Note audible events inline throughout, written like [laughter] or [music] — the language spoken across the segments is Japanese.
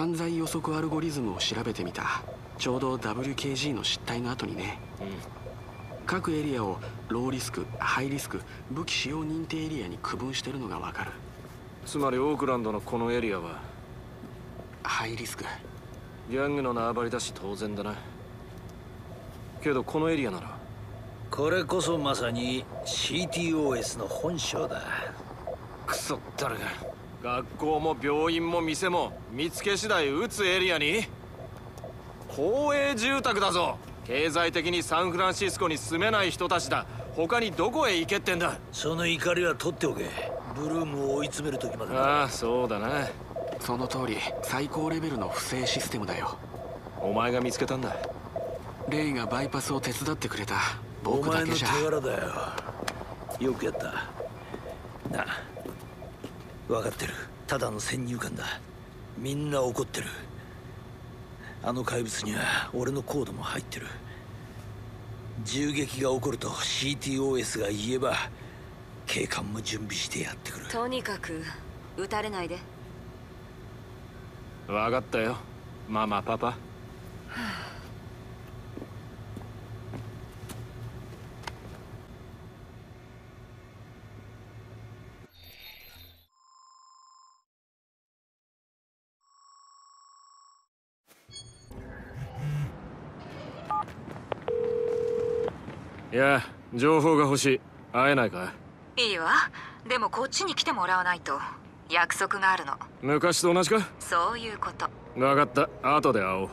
犯罪予測アルゴリズムを調べてみた。ちょうど WKG の失態の後にね、うん、各エリアをローリスクハイリスク武器使用認定エリアに区分してるのがわかる。つまりオークランドのこのエリアは？ハイリスク。ギャングの縄張りだし当然だな。けどこのエリアなら？これこそまさに CTOS の本性だ。クソったるが学校も病院も店も見つけ次第撃つエリアに公営住宅だぞ。経済的にサンフランシスコに住めない人たちだ。他にどこへ行けってんだ。その怒りは取っておけ。ブルームを追い詰める時までああそうだな。その通り最高レベルの不正システムだよ。お前が見つけたんだ。レイがバイパスを手伝ってくれた僕だけじゃ。お前の手柄だよ。よくやった。な。あ分かってる。ただの先入観だ。みんな怒ってる。あの怪物には俺のコードも入ってる。銃撃が起こると CTOS が言えば警官も準備してやってくる。とにかく撃たれないで。分かったよ。ママパパ、はあいや情報が欲しい。会えないかい？いわ。でもこっちに来てもらわないと。約束があるの。昔と同じか？そういうこと。分かった。後で会おう。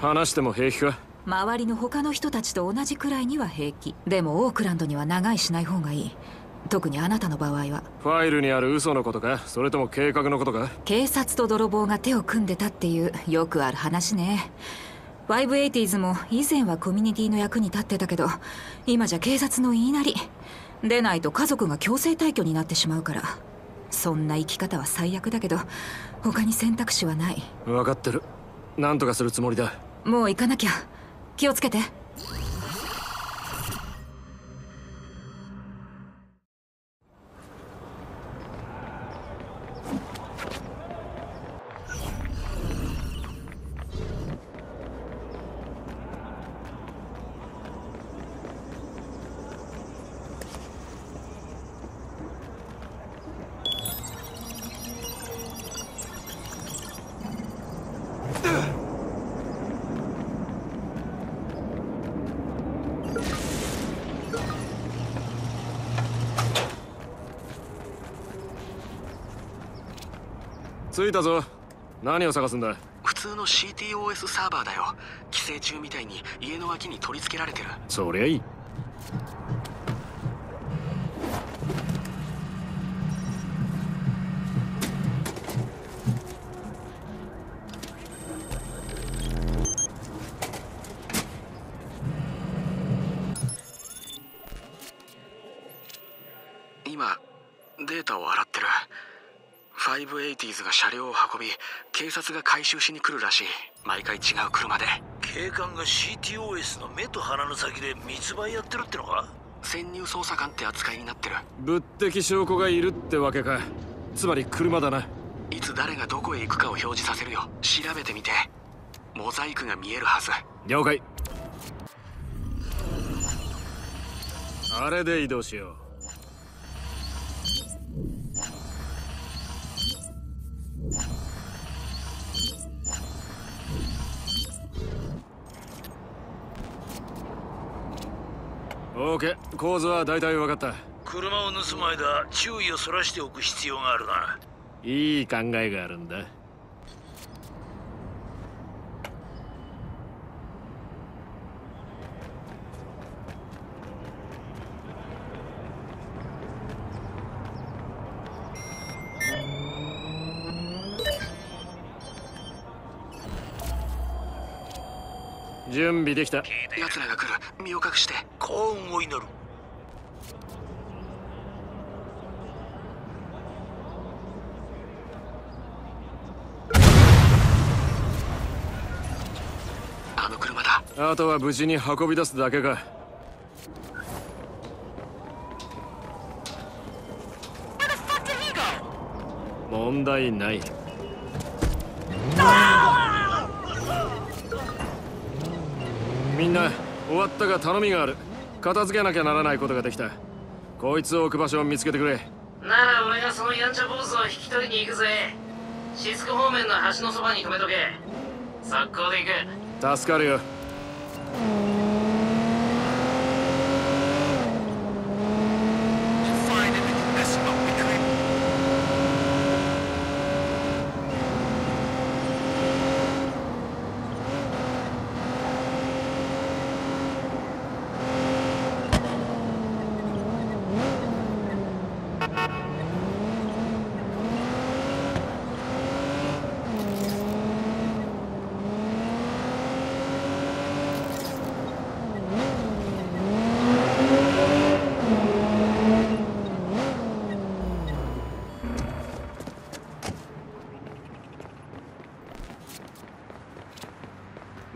話しても平気か？周りの他の人たちと同じくらいには平気。でもオークランドには長居しない方がいい特にあなたの場合は。ファイルにある嘘のことか？それとも計画のことか？警察と泥棒が手を組んでたっていうよくある話ね。580s も以前はコミュニティの役に立ってたけど今じゃ警察の言いなり。出ないと家族が強制退去になってしまうから。そんな生き方は最悪だけど他に選択肢はない。分かってる。何とかするつもりだ。もう行かなきゃ。気をつけて着いたぞ。何を探すんだ？普通の CTOS サーバーだよ。寄生虫みたいに家の脇に取り付けられてる。そりゃいい警察が回収しに来るらしい。毎回違う車で。警官が CTOS の目と鼻の先で密売やってるってのか？潜入捜査官って扱いになってる。物的証拠がいるってわけか。つまり車だな。いつ誰がどこへ行くかを表示させるよ。調べてみて。モザイクが見えるはず。了解。あれで移動しよう OK 構図は大体分かった。車を盗む間注意をそらしておく必要があるな。いい考えがあるんだ準備できた。奴らが来る。身を隠して幸運を祈る。あの車だ。あとは無事に運び出すだけか。問題ないみんな終わったが頼みがある。片付けなきゃならないことができた。こいつを置く場所を見つけてくれ。なら俺がそのやんちゃ坊主を引き取りに行くぜ。シスク方面の橋のそばに止めとけ。速攻で行く。助かるよ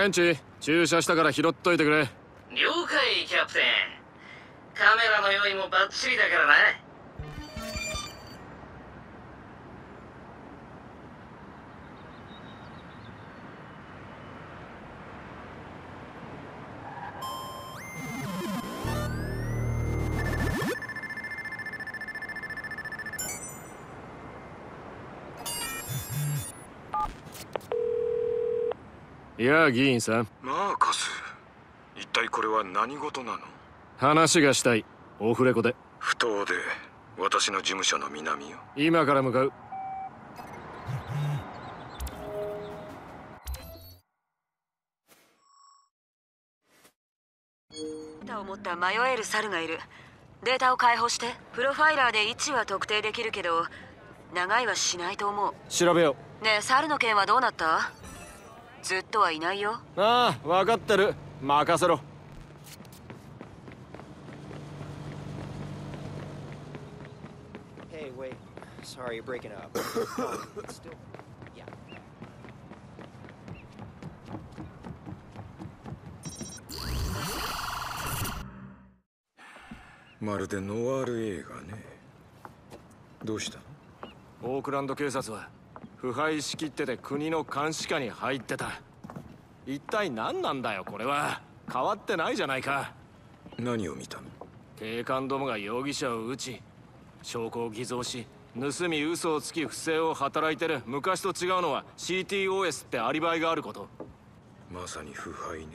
ベンチ駐車したから拾っといてくれ。了解キャプテン。カメラの用意もバッチリだからな。やあ議員さん。マーカス一体これは何事なの？話がしたい。オフレコで。不当で私の事務所の南よ今から向かう。データを持った迷える猿がいる。データを解放して。プロファイラーで位置は特定できるけど長いはしないと思う。調べよねえ猿の件はどうなった？ずっとはいないよ。うああ分かってる。任せろ. Oh. [coughs] [sighs] まるでノワール映画ね。どうしたオークランド警察は腐敗しきってて国の監視下に入ってた。一体何なんだよこれは。変わってないじゃないか。何を見たの？警官どもが容疑者を撃ち証拠を偽造し盗み嘘をつき不正を働いてる昔と違うのは CTOS ってアリバイがあること。まさに腐敗ね。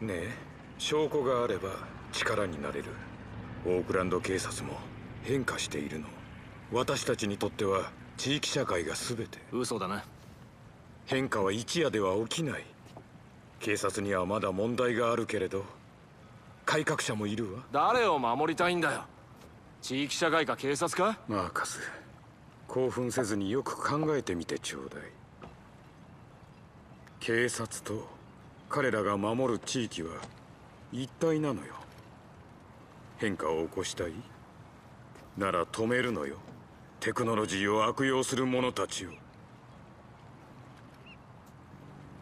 ねえ証拠があれば力になれる。オークランド警察も変化しているの。私たちにとっては地域社会が全て。嘘だな。変化は一夜では起きない。警察にはまだ問題があるけれど改革者もいるわ。誰を守りたいんだよ。地域社会か警察か？マーカス興奮せずによく考えてみてちょうだい。警察と彼らが守る地域は一体なのよ。変化を起こしたい？なら止めるのよテクノロジーを悪用する者たちを。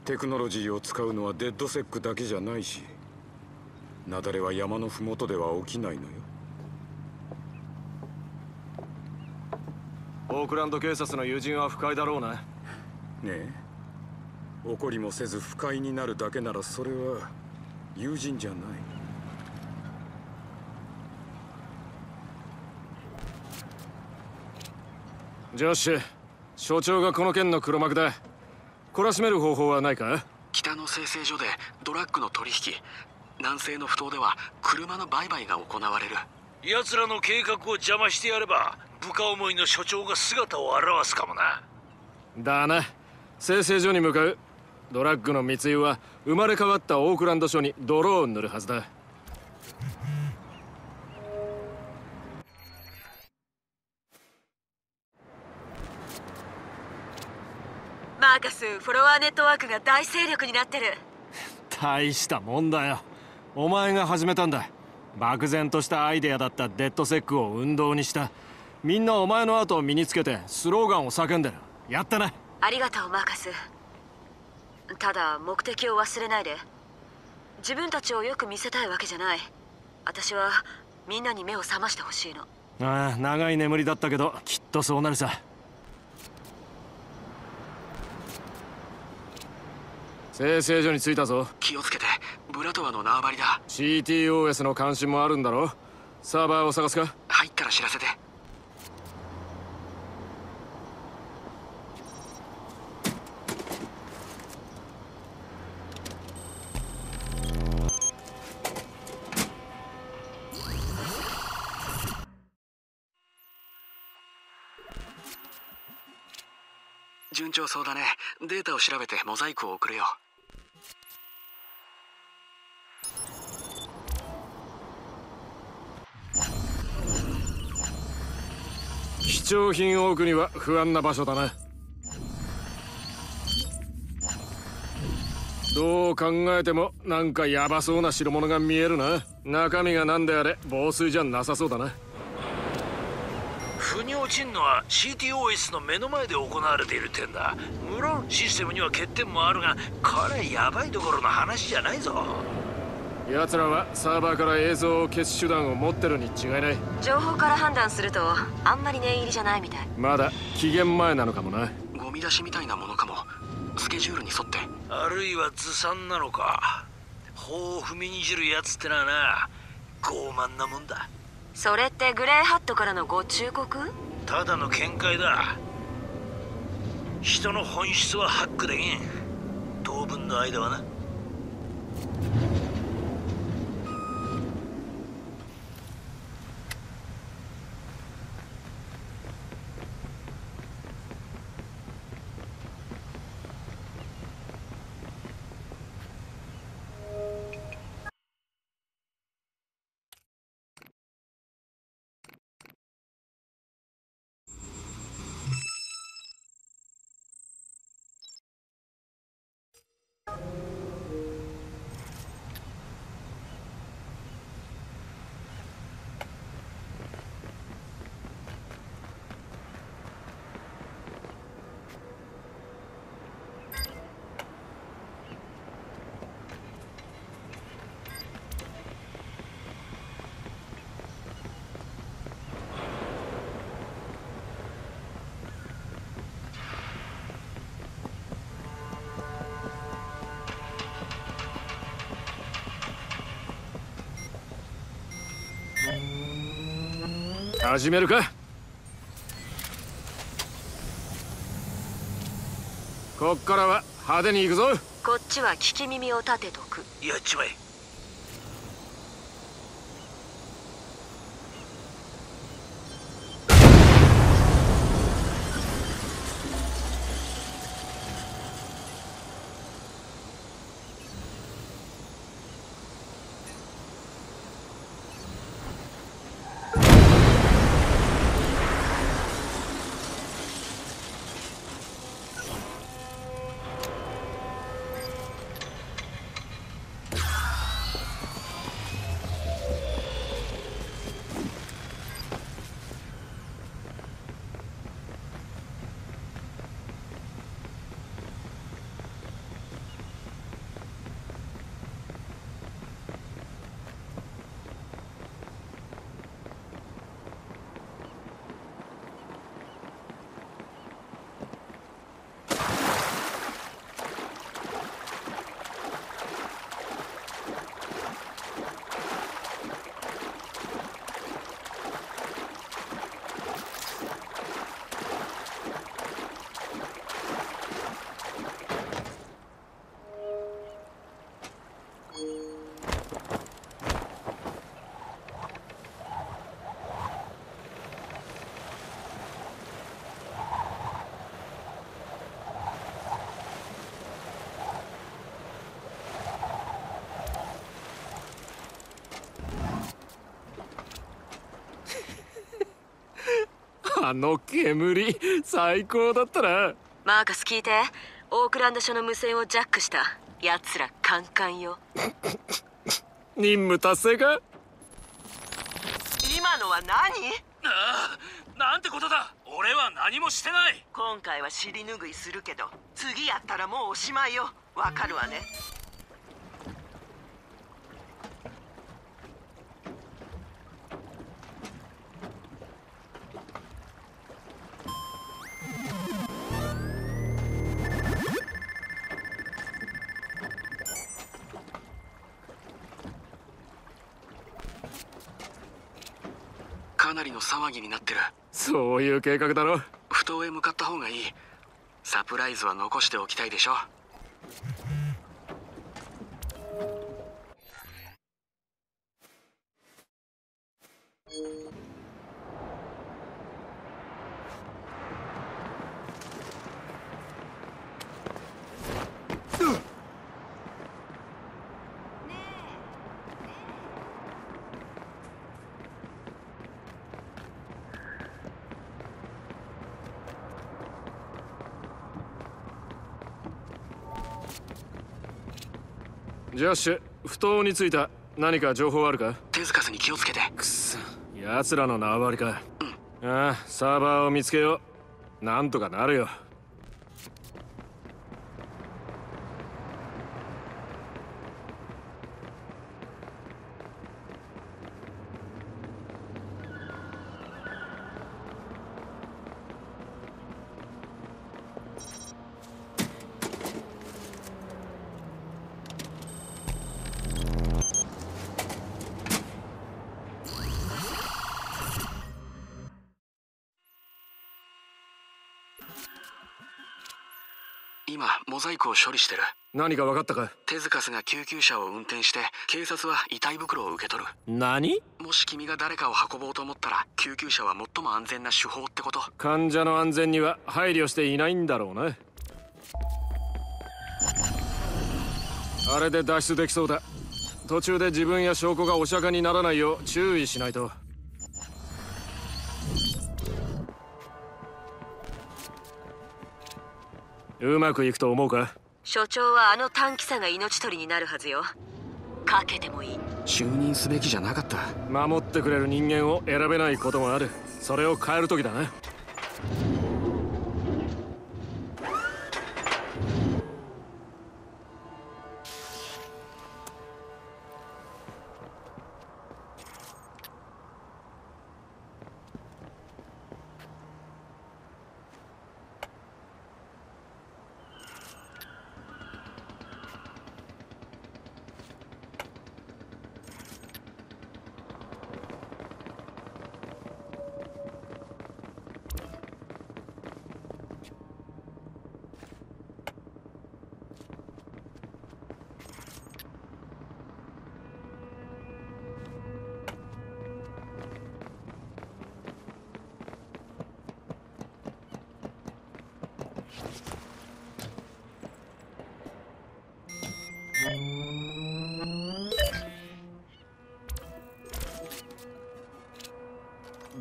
テクノロジーを使うのはデッドセックだけじゃないし雪崩は山の麓では起きないのよ。オークランド警察の友人は不快だろうな。ねえ。怒りもせず不快になるだけならそれは友人じゃないジョッシュ所長がこの件の黒幕だ。懲らしめる方法はないか？北の生成所でドラッグの取引南西の不当では車の売買が行われる。奴らの計画を邪魔してやれば部下思いの所長が姿を現すかもな。だな。生成所に向かう。ドラッグの密輸は生まれ変わったオークランド署に泥を塗るはずだマーカスフォロワーネットワークが大勢力になってる。大したもんだよ。お前が始めたんだ。漠然としたアイデアだったデッドセックを運動にした。みんなお前の後を身につけてスローガンを叫んでる。やったなありがとうマーカス。ただ目的を忘れないで。自分たちをよく見せたいわけじゃない。私はみんなに目を覚ましてほしいの。ああ長い眠りだったけどきっとそうなるさ生成所に着いたぞ。気をつけて。ブラトワの縄張りだ。CTOS の監視もあるんだろ。サーバーを探すか。入ったら知らせて。順調そうだね。データを調べてモザイクを送るよ貴重品を置くには不安な場所だな。どう考えてもなんかヤバそうな代物が見えるな。中身が何であれ防水じゃなさそうだな。腑に落ちんのは CTOS の目の前で行われている点だ。無論システムには欠点もあるがこれヤバいどころの話じゃないぞ。奴らはサーバーから映像を消す手段を持ってるに違いない。情報から判断するとあんまり念入りじゃないみたい。まだ期限前なのかもな。ゴミ出しみたいなものかも。スケジュールに沿って。あるいはずさんなのか。法を踏みにじるやつってのはな傲慢なもんだ。それってグレーハットからのご忠告？ただの見解だ。人の本質はハックできん。当分の間はな始めるか。こっからは派手に行くぞ。こっちは聞き耳を立てとく。やっちまえあの煙最高だったな。マーカス聞いて。オークランド署の無線をジャックした。奴らカンカンよ。任務達成か？今のは何？ああなんてことだ。俺は何もしてない。今回は尻拭いするけど次やったらもうおしまいよ。わかるわねかなりの騒ぎになってる。そういう計画だろ。不当へ向かった方がいい。サプライズは残しておきたいでしょジャッシュ不当についた何か情報あるか？手塚に気をつけて。くそ奴らの縄張りか、うん、ああサーバーを見つけよう。なんとかなるよ今モザイクを処理してる。何か分かったか？手塚が救急車を運転して警察は遺体袋を受け取る。何？もし君が誰かを運ぼうと思ったら救急車は最も安全な手法ってこと。患者の安全には配慮していないんだろうな。あれで脱出できそうだ。途中で自分や証拠がお釈迦にならないよう注意しないとうまくいくと思うか？所長はあの短気さが命取りになるはずよ。かけてもいい。就任すべきじゃなかった。守ってくれる人間を選べないこともある。それを変える時だな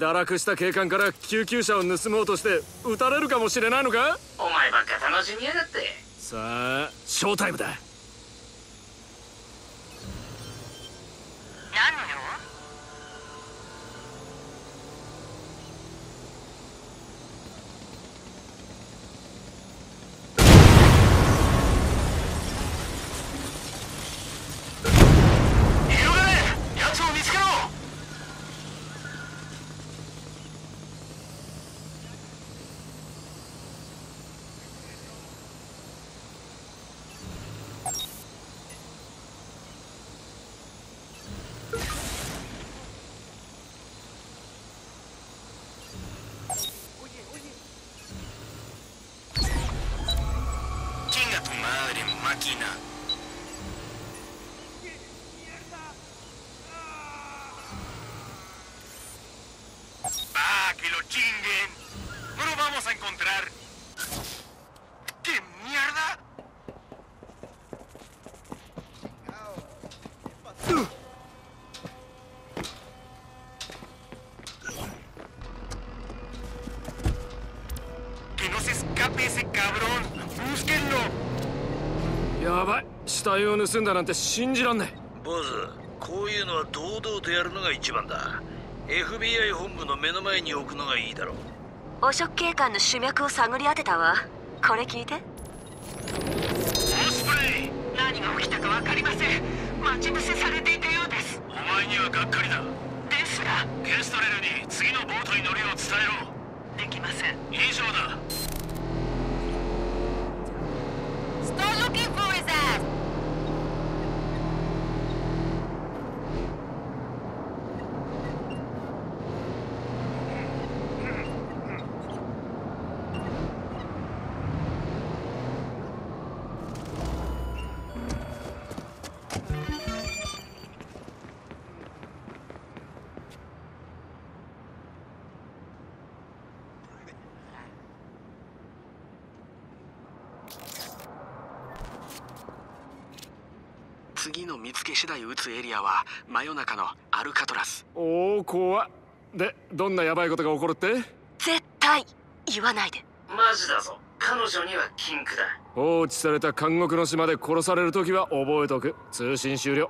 堕落した警官から救急車を盗もうとして撃たれるかもしれないのか？お前ばっか楽しみやがって。さあショータイムだ ¡Ah, que lo chinguen! ¡No lo vamos a encontrar! 死体を盗んだなんて信じらんねボズこういうのは堂々とやるのが一番だ。FBI 本部の目の前に置くのがいいだろう。汚職警官の主脈を探り当てたわ。これ聞いて。オスプレイ何が起きたか分かりません。待ち伏せされていたようです。お前にはがっかりだ。ですが。ゲストレルに次のボートに乗るよう伝えろ。できません。以上だ次の見つけ次第撃つエリアは真夜中のアルカトラス。おお怖っ。でどんなヤバいことが起こるって？絶対言わないで。マジだぞ。彼女には禁句だ。放置された監獄の島で殺される時は覚えとく。通信終了